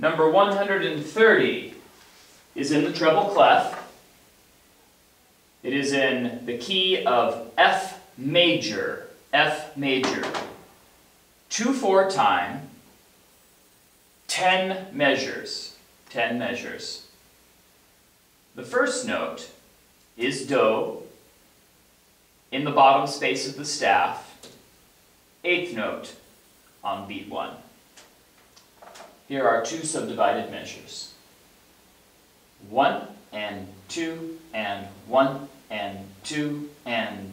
Number 130 is in the treble clef. It is in the key of F major, F major. 2-4 time, 10 measures, 10 measures. The first note is Do in the bottom space of the staff, eighth note on beat 1. Here are two subdivided measures. 1 and 2 and 1 and 2 and